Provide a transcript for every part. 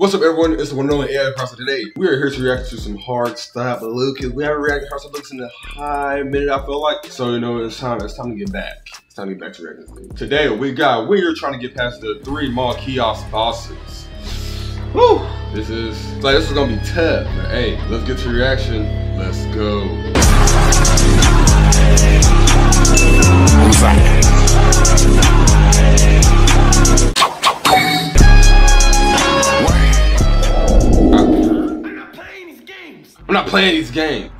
What's up, everyone? It's the one and only AIO Caraske today. We are here to react to some Hardstop Lucas. We haven't reacted to Hardstop in a high minute, I feel like. So, you know, it's time, it's time to get back. It's time to get back to reacting. Today, we got, we're trying to get past the three mall kiosk bosses. Woo! This is, like, this is gonna be tough. But, hey, let's get to reaction. Let's go. Playing these games.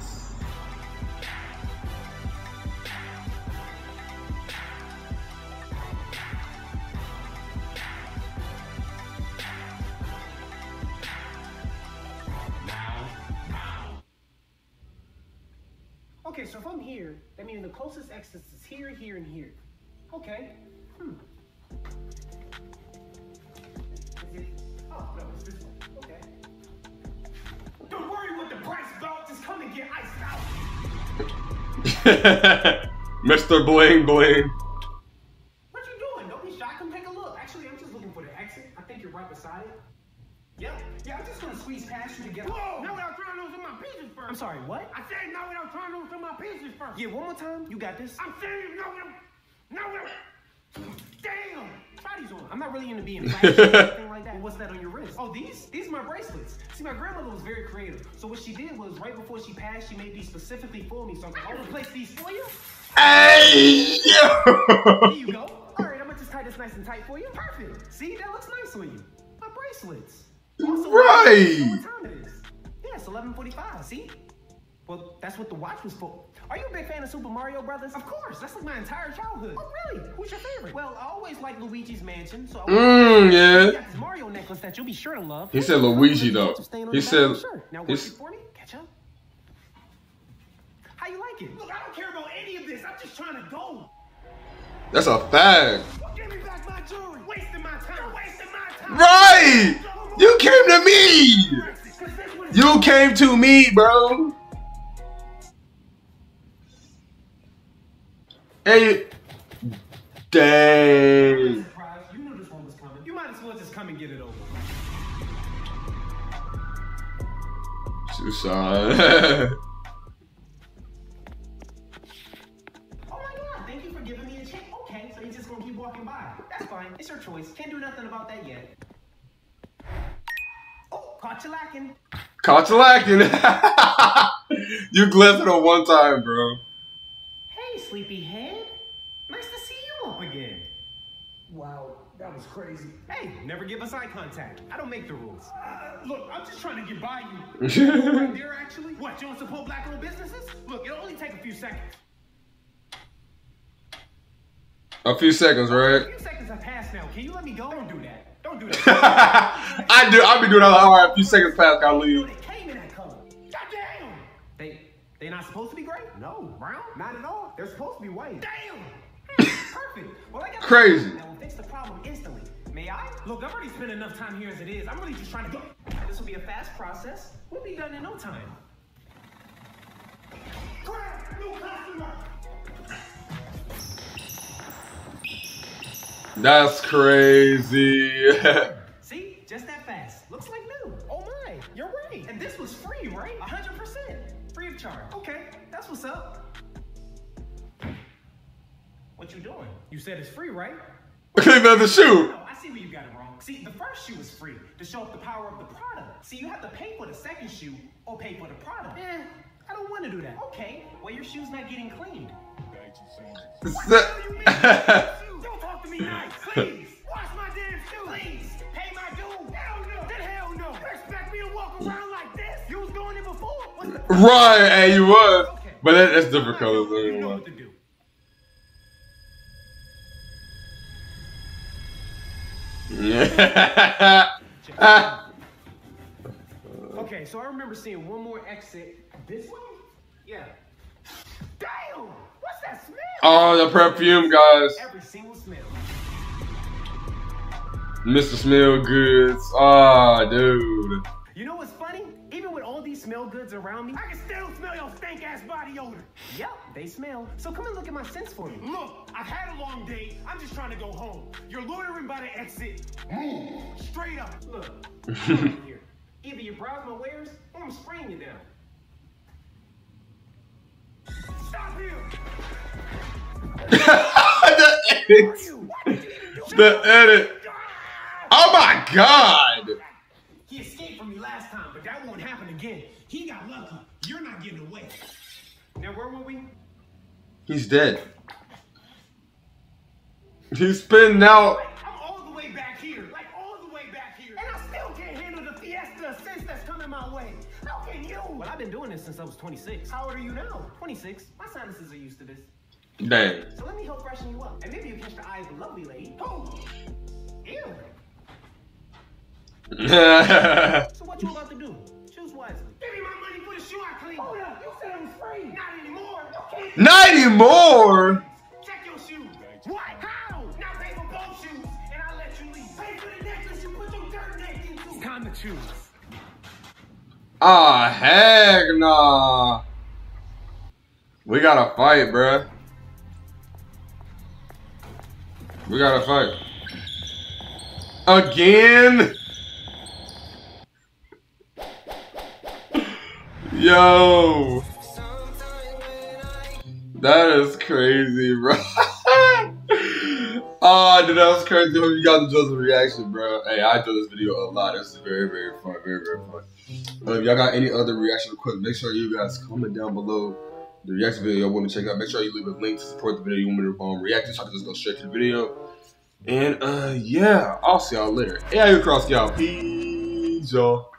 Okay, so if I'm here, that means the closest exit is here, here, and here. Okay. Hmm. Oh, no, it's this one. Come and get iced out. Mr. Bling Bling. What you doing? Don't be shy. Come take a look. Actually, I'm just looking for the exit. I think you're right beside it. Yep. Yeah, I'm just gonna squeeze past you to get. Whoa! Not without trying to lose my pieces first. I'm sorry. What? I said not without trying to lose my pieces first. Yeah, one more time. You got this. I'm saying no without. No without. Damn! These on. I'm not really into being flashy or anything like that. What's that on your wrist? Oh, these? These are my bracelets. See, my grandmother was very creative. So what she did was right before she passed, she made these specifically for me. So I can replace these for you. Hey! Here you go. All right, I'm gonna just tie this nice and tight for you. Perfect. See, that looks nice on you. My bracelets. Also, Right. What time it is? Yeah, it's 11:45. See? Well, that's what the watch was for. Are you a big fan of Super Mario Brothers? Of course. That's like my entire childhood. Oh, really? Who's your favorite? Well, I always liked Luigi's Mansion, so I mm, You yeah. got this Mario necklace that you'll be sure to love. He said Luigi, though. He the back of your said- shirt. Now work he's- it for me. Catch up. How you like it? Look, I don't care about any of this. I'm just trying to go. That's a fact. Give me back my jewelry. Wasting my time. You're wasting my time. Right! You came to me! Cause this one is You came to me, bro. Hey, dang. You knew this one was coming. You might as well just come and get it over. Susan. Oh my god, thank you for giving me a check. Okay, so you're just gonna keep walking by. That's fine. It's your choice. Can't do nothing about that yet. Oh, caught you lacking. Caught you lacking. you glanced at it one time, bro. Hey, sleepyhead. Nice to see you up again. Wow, that was crazy. Hey, never give us eye contact. I don't make the rules. Uh, look, I'm just trying to get by you. Right there, actually. What, you don't support black-owned businesses? Look, it'll only take a few seconds. A few seconds, right? A few seconds have passed now. Can you let me go? Don't do that. Don't do that. I do. I'll be doing that. All right, a few seconds past, I You know leave. They they not supposed to be gray? No. Brown? Not at all. They're supposed to be white. Damn! Perfect. Well, I got Crazy. That will fix the problem instantly. May I? Look, I've already spent enough time here as it is. I'm really just trying to go. This will be a fast process. We'll be done in no time. Crap! New customer! That's crazy. you're right. And this was free, right? 100%. Free of charge. Okay, that's what's up. What you doing? You said it's free, right? Okay, out the shoe. No, I see where you got it wrong. See, the first shoe is free to show off the power of the product. See, you have to pay for the second shoe or pay for the product. Eh, I don't want to do that. Okay, well, your shoe's not getting cleaned. What Don't talk to me nice, please! Wash my damn shoes! Please! Pay my dues! Hell no! Then hell no! Expect me to walk around like this? You was doing it before? Right, hey, you was. Okay. But that, that's different colors. You know what to do. Ah. Okay, so I remember seeing one more exit. This one? Yeah. Damn! What's that smell? oh, the perfume, guys. Every single smell. Mr. Smell Goods. Ah, dude. You know what's funny? Even with all these smell goods around me? I can still smell your stank ass body odor. Yep, they smell. So come and look at my scents for me. Look, I've had a long day. I'm just trying to go home. You're loitering by the exit. Move. Straight up. Look, come here. Either you browse my wares or I'm spraying you down. Stop here. the edit. The edit. Oh my god. Now where were we? He's dead. He's spinning out. Like, I'm all the way back here. Like, all the way back here. And I still can't handle the fiesta of sense that's coming my way. How can you? Well, I've been doing this since I was 26. How old are you now? 26. My sinuses are used to this. Dang. So let me help freshen you up. And maybe you catch the eye of the lovely lady. Who? Ew. So what you about to anymore. You can't anymore. check your shoes. What? How? Now pay for both shoes, and I'll let you leave. Pay for the necklace you put your dirt neck into. Time to choose. Ah, heck nah. We gotta fight, bruh. We gotta fight. Again? Yo. That is crazy, bro. oh, dude, that was crazy. Hope you guys enjoyed the reaction, bro. Hey, I enjoyed this video a lot. Is very, very fun. Very, very fun. Uh, if y'all got any other reaction requests, make sure you guys comment down below the reaction video y'all want to check out. Make sure you leave a link to support the video you want me to um, react to so I can just go straight to the video. And uh yeah, I'll see y'all later. Hey, I cross y'all. Peace, y'all.